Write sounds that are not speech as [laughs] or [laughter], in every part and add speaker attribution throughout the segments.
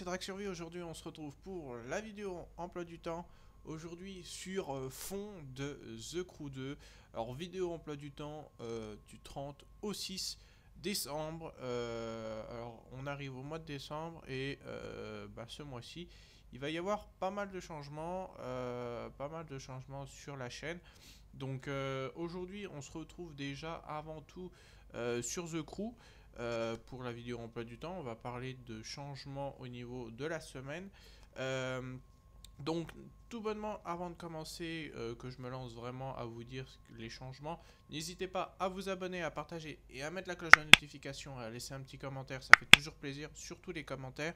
Speaker 1: c'est Drake Survie. Aujourd'hui, on se retrouve pour la vidéo emploi du temps. Aujourd'hui, sur euh, fond de The Crew 2. Alors, vidéo emploi du temps euh, du 30 au 6 décembre. Euh, alors, on arrive au mois de décembre et bah, ce mois-ci, il va y avoir pas mal de changements, pas mal de changements sur la chaîne. Donc, aujourd'hui, on se retrouve déjà avant tout sur The Crew. Euh, pour la vidéo emploi du temps, on va parler de changements au niveau de la semaine. Euh, donc, tout bonnement, avant de commencer, euh, que je me lance vraiment à vous dire les changements, n'hésitez pas à vous abonner, à partager et à mettre la cloche de notification, à laisser un petit commentaire, ça fait toujours plaisir, surtout les commentaires.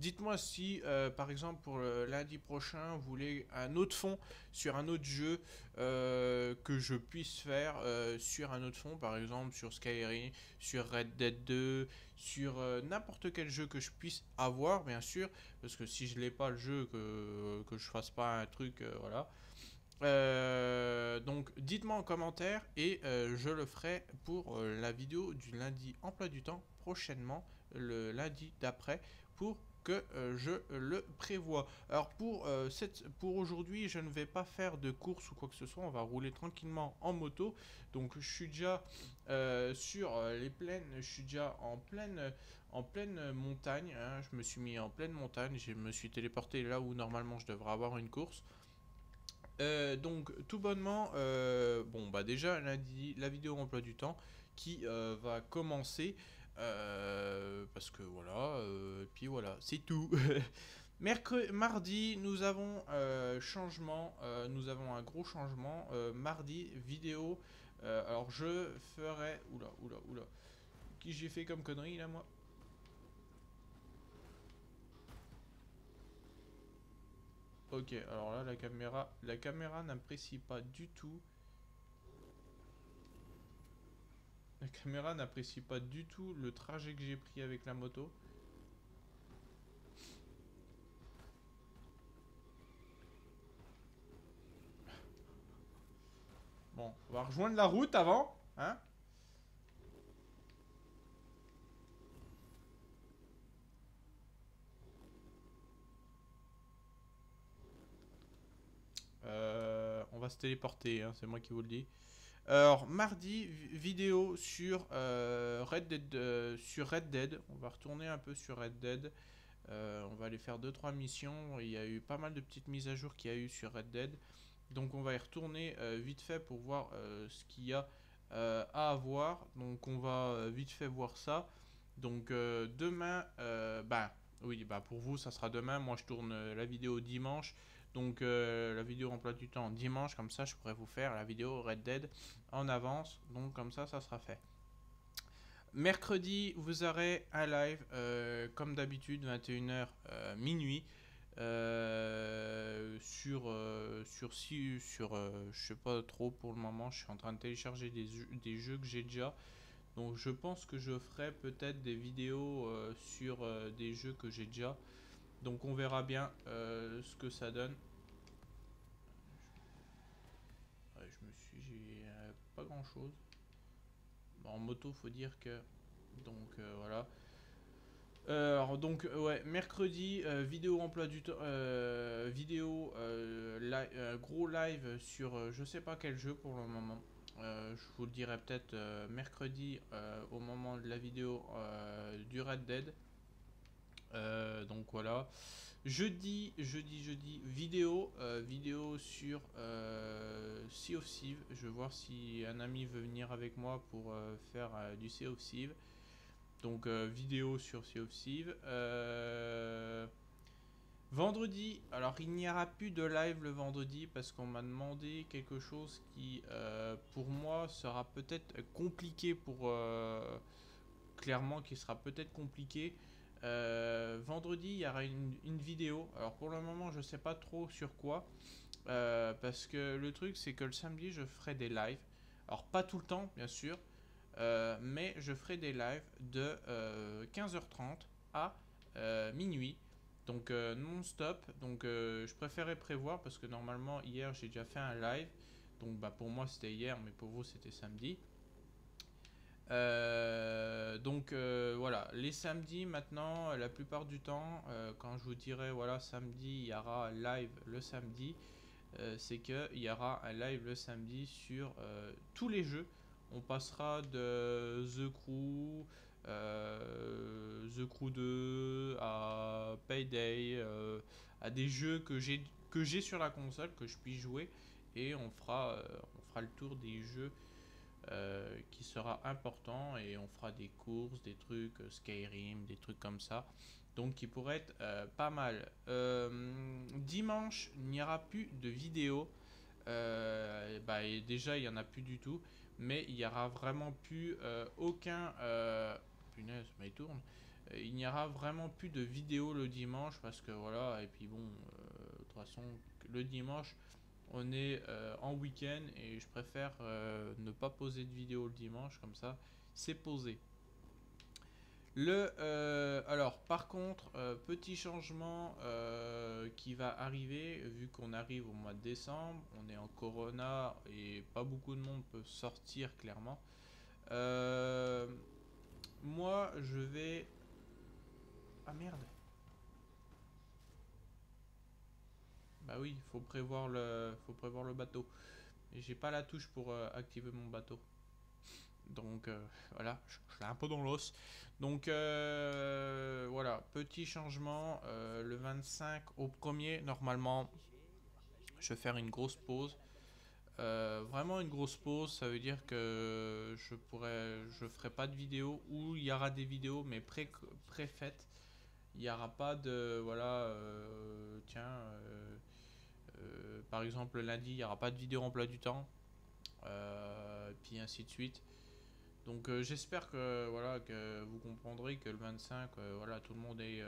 Speaker 1: Dites-moi si, euh, par exemple, pour le lundi prochain, vous voulez un autre fond sur un autre jeu euh, que je puisse faire sur un autre fond, par exemple sur Skyrim, sur Red Dead 2, sur n'importe quel jeu que je puisse avoir, bien sûr, parce que si je l'ai pas le jeu, que, je fasse pas un truc, euh, voilà. Euh, donc dites-moi en commentaire et euh, je le ferai pour la vidéo du lundi emploi du temps prochainement, le lundi d'après, pour que je le prévois. Alors pour, cette, pour aujourd'hui, je ne vais pas faire de course ou quoi que ce soit, on va rouler tranquillement en moto. Donc je suis déjà sur les plaines, je suis déjà en pleine, en pleine montagne. Hein. je me suis mis en pleine montagne, je me suis téléporté là où normalement je devrais avoir une course. Euh, donc tout bonnement, euh, bon bah déjà la vidéo emploi du temps qui euh, va commencer parce que voilà, puis voilà, c'est tout. [laughs] Mercredi, mardi, nous avons changement, nous avons un gros changement. mardi, vidéo. alors je ferai, oula, oula, oula, qui j'ai fait comme connerie là moi? Ok, alors là, la caméra, la caméra n'apprécie pas du tout. La caméra n'apprécie pas du tout le trajet que j'ai pris avec la moto. Bon, on va rejoindre la route avant, hein va se téléporter, hein, c'est moi qui vous le dis. Alors, mardi, vidéo sur, euh, Red Dead, euh, sur Red Dead. On va retourner un peu sur Red Dead. Euh, on va aller faire 2-3 missions. Il y a eu pas mal de petites mises à jour qu'il y a eu sur Red Dead. Donc on va y retourner vite fait pour voir ce qu'il y a à avoir. Donc on va vite fait voir ça. Donc demain, bah oui, bah pour vous ça sera demain. Moi je tourne la vidéo dimanche. Donc euh, la vidéo emploi du temps dimanche, comme ça je pourrais vous faire la vidéo Red Dead en avance. Donc comme ça, ça sera fait. Mercredi, vous aurez un live, euh, comme d'habitude, 21h euh, minuit. sur sur si sur je sais pas trop pour le moment je suis en train de télécharger des, des jeux que j'ai déjà donc je pense que je ferai peut-être des vidéos sur des jeux que j'ai déjà donc on verra bien euh, ce que ça donne. je me suis... J'ai euh, pas grand chose. en moto, faut dire que... Donc euh, voilà. donc ouais, mercredi, vidéo emploi du temps, vidéo, gros live sur je sais pas quel jeu pour le moment. je vous le dirai peut-être mercredi au moment de la vidéo du Red Dead. Euh, donc voilà. Jeudi, jeudi, jeudi, vidéo, euh, vidéo sur euh, Sea of Civ. Je vais voir si un ami veut venir avec moi pour faire du Sea of Civ. Donc vidéo sur Sea of Civ. vendredi, alors il n'y aura plus de live le vendredi parce qu'on m'a demandé quelque chose qui pour moi sera peut-être compliqué pour clairement qui sera peut-être compliqué. Euh, vendredi, il y aura une, vidéo. Alors pour le moment, je sais pas trop sur quoi. Euh, parce que le truc, c'est que le samedi, je ferai des lives. Alors pas tout le temps, bien sûr. Euh, mais je ferai des lives de 15h30 à minuit. Donc non-stop. Donc je préférais prévoir parce que normalement, hier, j'ai déjà fait un live. Donc bah, pour moi, c'était hier, mais pour vous, c'était samedi. Euh, donc euh, voilà, les samedis maintenant, la plupart du temps, euh, quand je vous dirai voilà samedi, il y aura live le samedi, c'est que il y aura un live le samedi sur tous les jeux. On passera de The Crew, The Crew 2 à Payday, à des jeux que j'ai sur la console que je puis jouer et on fera on fera le tour des jeux euh, qui sera important et on fera des courses, des trucs euh, Skyrim, des trucs comme ça. Donc qui pourrait être euh, pas mal. dimanche, il n'y aura plus de vidéos. bah, déjà, il n'y en a plus du tout. Mais il n'y aura vraiment plus aucun... punaise, mais il tourne. Il n'y aura vraiment plus de vidéos le dimanche parce que voilà, et puis bon, de toute façon, le dimanche, on est euh, en week-end et je préfère euh, ne pas poser de vidéo le dimanche comme ça c'est posé. Le euh, alors par contre petit changement qui va arriver vu qu'on arrive au mois de décembre on est en corona et pas beaucoup de monde peut sortir clairement. Moi je vais ah merde Bah oui, faut prévoir le, faut prévoir le bateau. J'ai pas la touche pour euh, activer mon bateau. Donc euh, voilà, je, l'ai un peu dans l'os. Donc euh, voilà, petit changement. le 25 au premier, normalement, je vais faire une grosse pause. vraiment une grosse pause, ça veut dire que je pourrais, je ferai pas de vidéo ou il y aura des vidéos mais pré préfaites. Il n'y aura pas de voilà, tiens euh, par exemple, lundi, il n'y aura pas de vidéo emploi du temps. Euh, puis ainsi de suite. Donc euh, j'espère que voilà que vous comprendrez que le 25, voilà, tout le monde est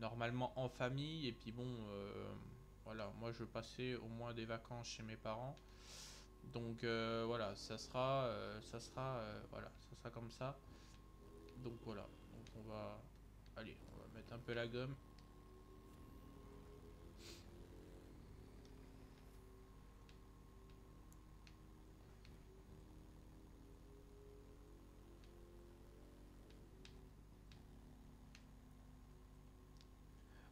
Speaker 1: normalement en famille. Et puis bon, voilà, moi je vais passer au moins des vacances chez mes parents. Donc voilà, ça sera, ça sera, voilà, ça sera comme ça. Donc voilà, donc on va, allez, on va mettre un peu la gomme.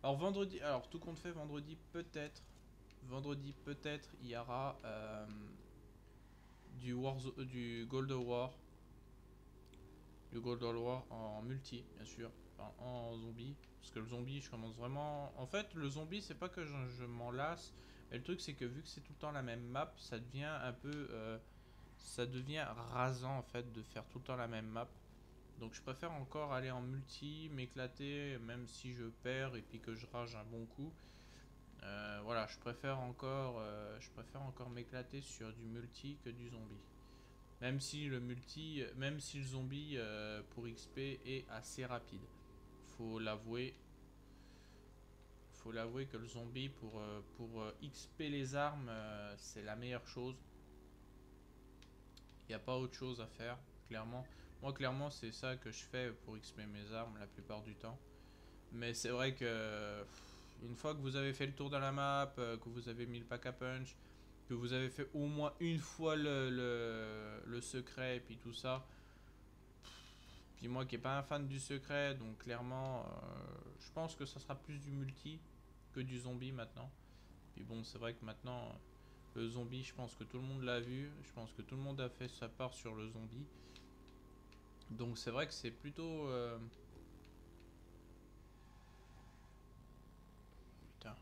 Speaker 1: Alors vendredi, alors tout compte fait, vendredi peut-être, vendredi peut-être il y aura euh, du War, du Gold War, du Gold War en multi bien sûr, en zombie, parce que le zombie je commence vraiment, en fait le zombie c'est pas que je, m'en lasse, mais le truc c'est que vu que c'est tout le temps la même map, ça devient un peu, euh, ça devient rasant en fait de faire tout le temps la même map. Donc je préfère encore aller en multi, m'éclater, même si je perds et puis que je rage un bon coup. Euh, voilà, je préfère encore, euh, je préfère encore m'éclater sur du multi que du zombie. Même si le multi, même si le zombie euh, pour XP est assez rapide, faut l'avouer. Faut l'avouer que le zombie pour pour XP les armes, c'est la meilleure chose. Il n'y a pas autre chose à faire, clairement. Moi, clairement, c'est ça que je fais pour XP mes armes la plupart du temps. Mais c'est vrai que une fois que vous avez fait le tour de la map, euh, que vous avez mis le pack à punch, que vous avez fait au moins une fois le, le, secret et puis tout ça. Puis moi qui n'ai pas un fan du secret, donc clairement, euh, je pense que ça sera plus du multi que du zombie maintenant. Puis bon, c'est vrai que maintenant, le zombie, je pense que tout le monde l'a vu. Je pense que tout le monde a fait sa part sur le zombie. Donc c'est vrai que c'est plutôt... Euh, putain.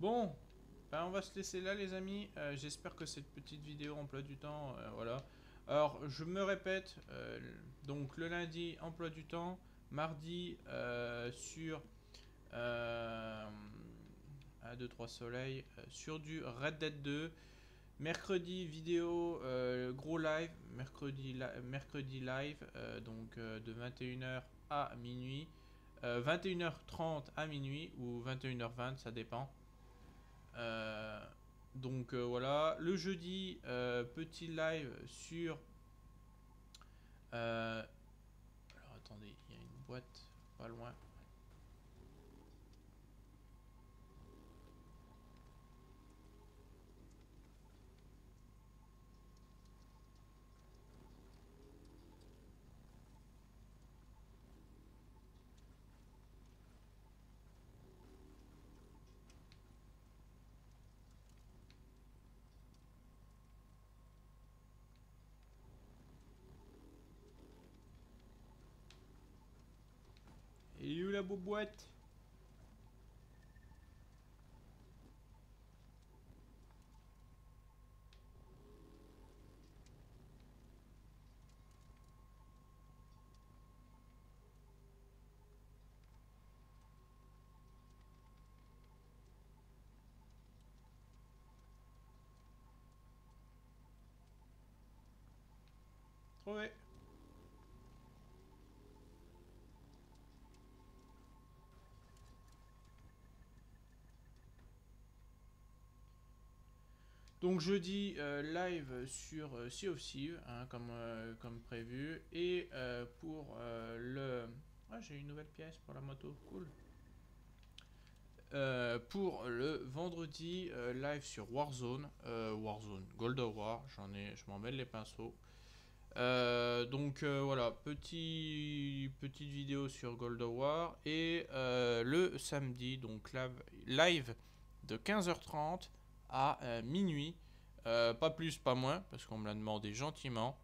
Speaker 1: Bon, ben, on va se laisser là les amis. Euh, j'espère que cette petite vidéo emploi du temps, euh, voilà. Alors je me répète, euh, donc le lundi emploi du temps, mardi sur 1, 2, 3 soleil, sur du Red Dead 2. Mercredi vidéo gros live, mercredi, mercredi live, donc de 21h à minuit. 21h30 à minuit ou 21h20, ça dépend. Euh, Donc voilà, le jeudi, petit live sur... alors attendez, il y a une boîte pas loin. Et où la. Donc jeudi euh, live sur euh, Sea of Thieves, hein, comme, euh, comme prévu. Et pour le... Ah j'ai une nouvelle pièce pour la moto, cool. pour le vendredi live sur Warzone, Warzone, Gold War, j'en ai, je m'en mêle les pinceaux. donc voilà, petit, petite vidéo sur Gold War et le samedi, donc live de 15h30 à euh, minuit. Euh, pas plus, pas moins, parce qu'on me l'a demandé gentiment.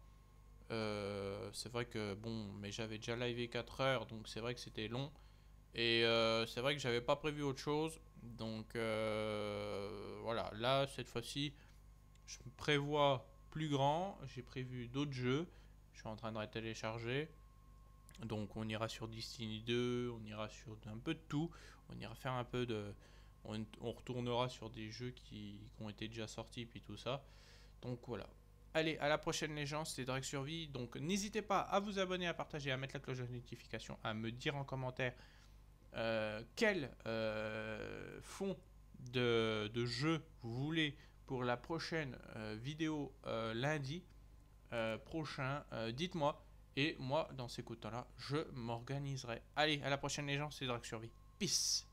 Speaker 1: Euh, c'est vrai que bon, mais j'avais déjà live 4 heures, donc c'est vrai que c'était long. Et c'est vrai que j'avais pas prévu autre chose. Donc voilà, là cette fois-ci, je prévois plus grand. J'ai prévu d'autres jeux. Je suis en train de télécharger. Donc on ira sur Destiny 2, on ira sur un peu de tout. On ira faire un peu de, on, retournera sur des jeux qui, ont été déjà sortis, puis tout ça. Donc voilà. Allez, à la prochaine légende, c'était Drake Survie. Donc n'hésitez pas à vous abonner, à partager, à mettre la cloche de notification, à me dire en commentaire euh, quel euh, fond de, jeu vous voulez pour la prochaine euh, vidéo lundi prochain. Dites-moi. Et moi, dans ces coups là je m'organiserai. Allez, à la prochaine légende, c'est Drake Survie. Peace